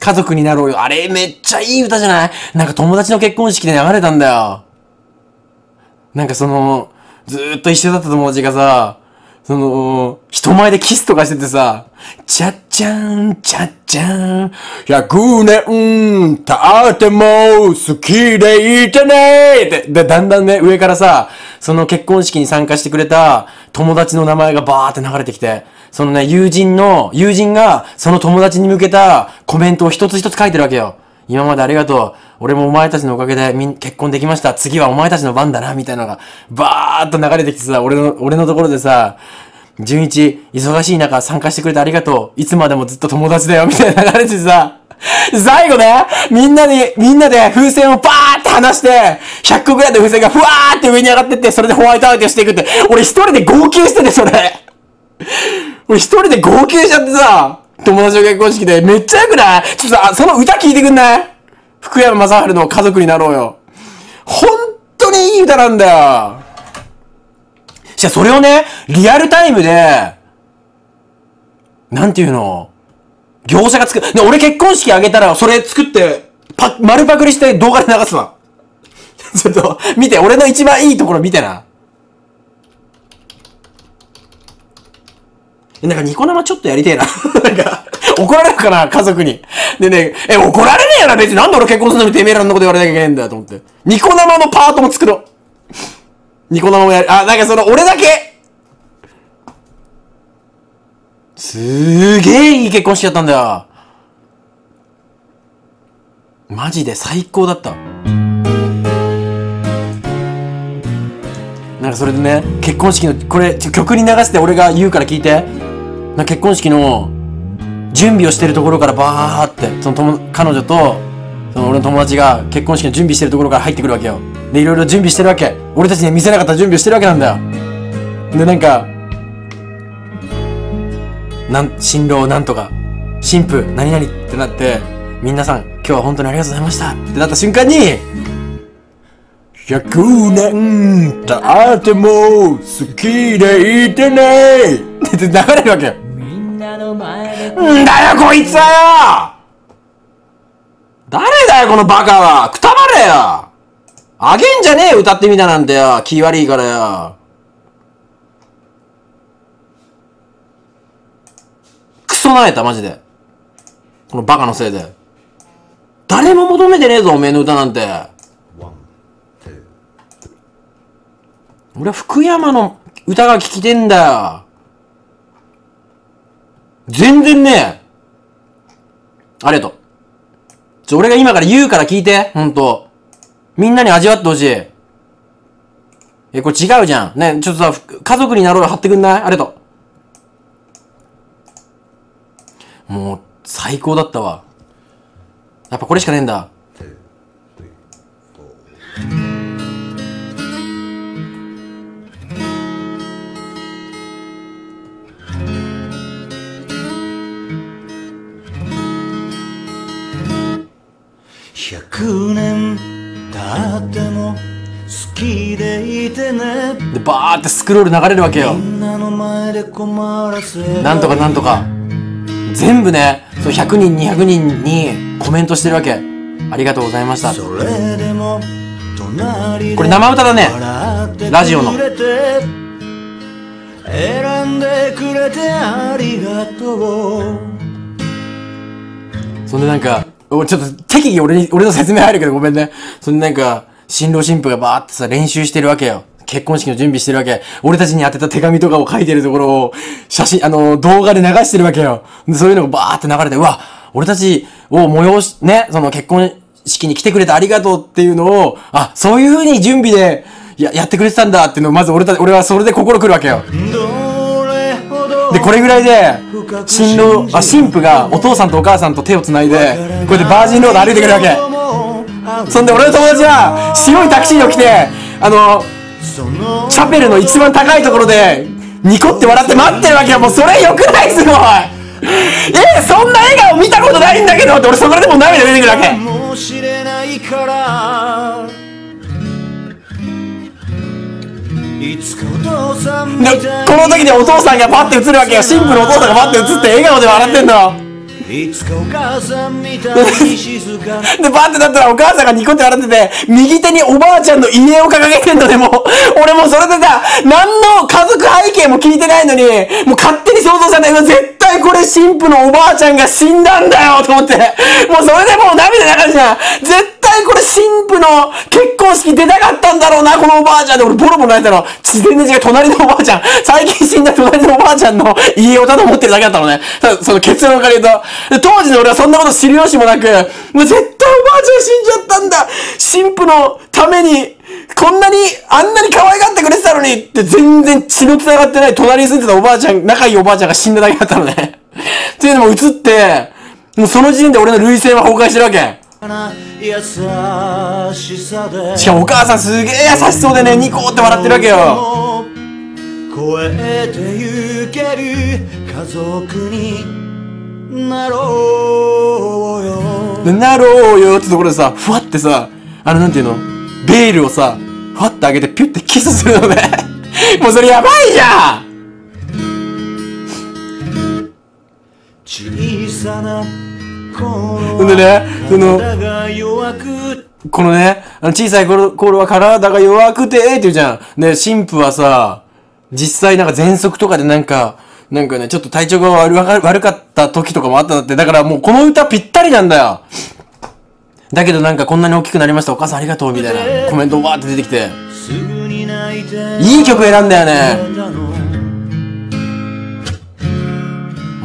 家族になろうよ。あれ、めっちゃいい歌じゃない？なんか友達の結婚式で流れたんだよ。なんかその、ずーっと一緒だった友達がさ、その、人前でキスとかしててさ、ちゃっちゃん、ちゃっちゃん、100年経っても好きでいてねって、で、だんだんね、上からさ、その結婚式に参加してくれた友達の名前がバーって流れてきて、そのね、友人の、友人がその友達に向けたコメントを一つ一つ書いてるわけよ。今までありがとう。俺もお前たちのおかげでみん結婚できました。次はお前たちの番だな、みたいなのが、バーっと流れてきてさ、俺の、俺のところでさ、純一、忙しい中参加してくれてありがとう。いつまでもずっと友達だよ、みたいな流れてさ、最後ね、みんなで、みんなで風船をバーって離して、100個ぐらいの風船がふわーって上に上がってって、それでホワイトアウトしていくって、俺一人で号泣してて、それ。俺一人で号泣しちゃってさ、友達の結婚式でめっちゃ良くない？ちょっとさ、その歌聞いてくんない？福山雅治の家族になろうよ。本当にいい歌なんだよ。じゃあそれをね、リアルタイムで、なんていうの？業者が作る。俺結婚式あげたら、それ作って、パ、丸パクリして動画で流すわ。ちょっと、見て、俺の一番いいところ見てな。なんかニコ生ちょっとやりてえな。なんか、怒られるかな家族に。でね、え、怒られねえよな別になんで俺結婚するのにてめえらんなこと言われなきゃいけないんだと思って。ニコ生のパートも作ろう。ニコ生もやる。あ、なんかその、俺だけすーげえいい結婚しちゃったんだよ。マジで最高だった。なんかそれでね、結婚式の、これ、曲に流して俺が言うから聞いて。な結婚式の準備をしてるところからバーって、その友、彼女と、その俺の友達が結婚式の準備してるところから入ってくるわけよ。で、いろいろ準備してるわけ。俺たちに見せなかった準備をしてるわけなんだよ。で、なんか、なん、新郎なんとか、新婦何々ってなって、皆さん、今日は本当にありがとうございましたってなった瞬間に、100年経っても好きでいてねって流れるわけよ。んだよこいつはよ！誰だよこのバカは！くたばれよ！あげんじゃねえよ歌ってみたなんてよ！気悪いからよ！クソなえたマジで。このバカのせいで。誰も求めてねえぞおめえの歌なんて。俺は福山の歌が聴きてんだよ全然ねありがとう。ちょ、俺が今から言うから聞いて。ほんと。みんなに味わってほしい。え、これ違うじゃん。ね、ちょっとさ、家族になろうよ貼ってくんない？ありがとう。もう、最高だったわ。やっぱこれしかねえんだ。100年経っても好きでいてね。でバーってスクロール流れるわけよ。なんとかなんとか。全部ねそう100人200人にコメントしてるわけ。ありがとうございました。これ生歌だね。ラジオの。選んでくれてありがとう。そんでなんかちょっと適宜俺に、俺の説明入るけどごめんね。そんなんか、新郎新婦がバーってさ、練習してるわけよ。結婚式の準備してるわけ。俺たちに当てた手紙とかを書いてるところを、写真、あの、動画で流してるわけよ。でそういうのがバーって流れて、うわ、俺たちを催し、ね、その結婚式に来てくれてありがとうっていうのを、あ、そういう風に準備で、や、やってくれてたんだっていうのを、まず俺たち、俺はそれで心くるわけよ。で、これぐらいで、新郎、あ、新婦がお父さんとお母さんと手を繋いで、こうやってバージンロード歩いてくるわけ。そんで俺の友達は、白いタクシーを着て、あの、チャペルの一番高いところで、ニコって笑って待ってるわけよ。もうそれ良くないすごいえそんな笑顔見たことないんだけどって俺そこでも涙出てくるわけ。この時にお父さんがパッて映るわけよシンプルお父さんがパッて映って笑顔で笑ってんのいつかお母さんみたいに静かなで、バーってなったらお母さんがニコって笑ってて、右手におばあちゃんの家を掲げてんので、も、俺もそれでさ、何の家族背景も聞いてないのに、もう勝手に想像したんだけど、絶対これ神父のおばあちゃんが死んだんだよと思って。もうそれでもう涙流るじゃん。絶対これ神父の結婚式出たかったんだろうな、このおばあちゃんで。俺ボロボロ泣いたの。自然で違う、隣のおばあちゃん。最近死んだ隣のおばあちゃんの家をただ持ってるだけだったのね。その結論から言うと。当時の俺はそんなこと知る由もなく、もう絶対おばあちゃん死んじゃったんだ神父のために、こんなに、あんなに可愛がってくれてたのにって全然血の繋がってない隣に住んでたおばあちゃん、仲いいおばあちゃんが死んだだけだったのね。っていうのも映って、もうその時点で俺の類線は崩壊してるわけ。しかもお母さんすげえ優しそうでね、ニコって笑ってるわけよ。超えてゆける家族になろうよでなろうよってところでさ、ふわってさ、あのなんていうの？ベールをさ、ふわって上げてピュってキスするのね。もうそれやばいじゃん小さなこほんでねそのこのね、あの小さい頃頃は体が弱くて、って言うじゃん。で、神父はさ、実際なんか喘息とかでなんか、なんかね、ちょっと体調が悪悪かった時とかもあったんだって。だからもうこの歌ぴったりなんだよ。だけどなんかこんなに大きくなりました。お母さんありがとうみたいなコメントわーって出てきて。いい曲選んだよね。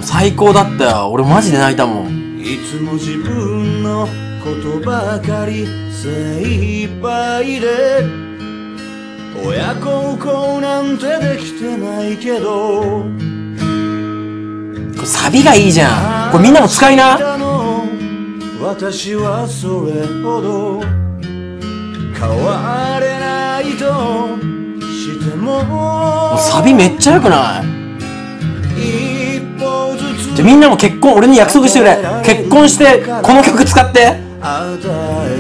最高だったよ。俺マジで泣いたもん。いつも自分のことばかり精一杯で。親孝行なんてできてないけど。サビがいいじゃん。これみんなも使いな。私はそれほど。変われないとしても。サビめっちゃ良くない？みんなも結婚、俺に約束してくれ。結婚して、この曲使って。与え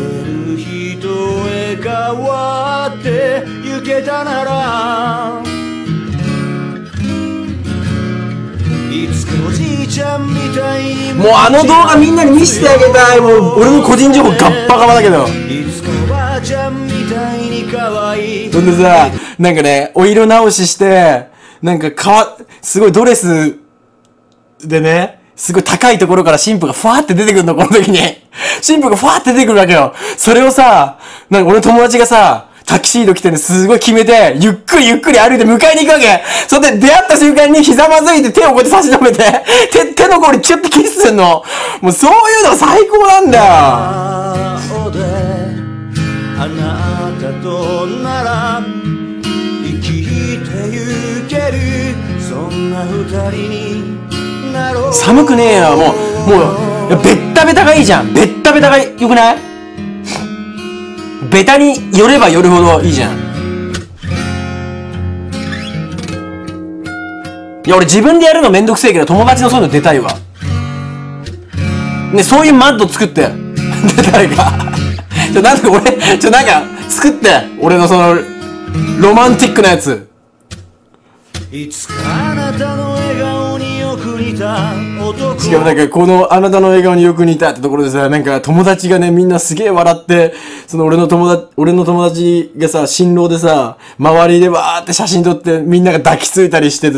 る人へ変わってゆけたならいつかおじいちゃんみたいにもうあの動画みんなに見せてあげたい。もう俺の個人情報ガッパガバだけど。いつかおばあちゃんみたいに可愛いそんでさ、なんかね、お色直しして、なんかかわ、すごいドレスでね、すごい高いところから神父がファーって出てくるの、この時に。神父がファーって出てくるわけよ。それをさ、なんか俺友達がさ、タキシード着てね、すごい決めて、ゆっくりゆっくり歩いて迎えに行くわけ。それで出会った瞬間にひざまずいて手をこうやって差し伸べて、手、手の甲にチュッてキスすんの。もうそういうの最高なんだよ。あなたとなら生きてゆけるそんな二人に寒くねえよ、もう、もう、ベッタベタがいいじゃん。ベッタベタが良くない？ベタに寄れば寄るほどいいじゃん。いや、俺自分でやるのめんどくせえけど、友達のそういうの出たいわ。ね、そういうマッド作って。誰か。ちょ、なんか俺、ちょ、なんか、作って。俺のその、ロマンティックなやつ。いつかあなたのしかもなんかこのあなたの笑顔によく似たってところでさ、なんか友達がね、みんなすげえ笑って、その俺の友達、俺の友達がさ、新郎でさ、周りでわーって写真撮ってみんなが抱きついたりして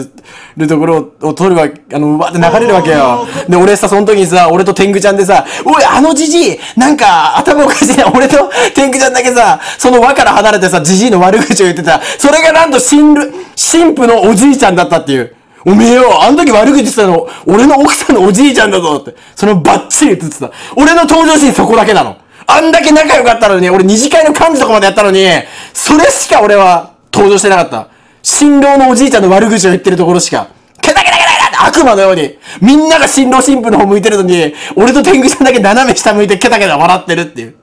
るところを撮るわけ、あの、わーって流れるわけよ。で、俺さ、その時にさ、俺と天狗ちゃんでさ、おい、あのじじいなんか頭おかしいな。俺と天狗ちゃんだけさ、その輪から離れてさ、じじいの悪口を言ってた。それがなんと新、新婦のおじいちゃんだったっていう。おめえよ、あの時悪口言ってたの、俺の奥さんのおじいちゃんだぞって。そのバッチリ言ってた。俺の登場シーンそこだけなの。あんだけ仲良かったのに、俺二次会の幹事とかまでやったのに、それしか俺は登場してなかった。新郎のおじいちゃんの悪口を言ってるところしか。ケタケタケタケタって悪魔のように。みんなが新郎新婦の方向いてるのに、俺と天狗ちゃんだけ斜め下向いてケタケタ笑ってるっていう。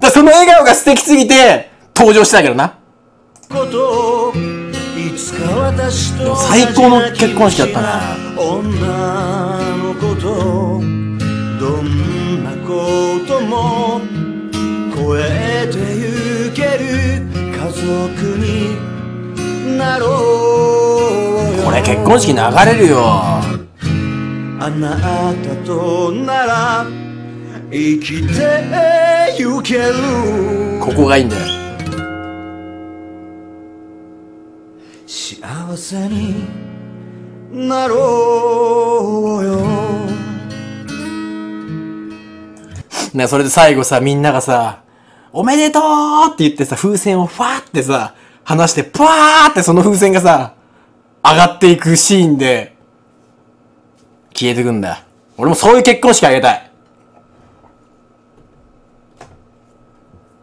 だその笑顔が素敵すぎて、登場してたけどな。こと最高の結婚式だったな女のことどんなことも超えてゆける家族になろうよこれ結婚式流れるよ。あなたとなら生きてゆけるここがいいんだよ。幸せになろうよね、それで最後さ、みんながさ、おめでとうって言ってさ、風船をファーってさ、離して、パーってその風船がさ、上がっていくシーンで、消えてくんだ。俺もそういう結婚式あげたい。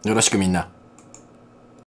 よろしくみんな。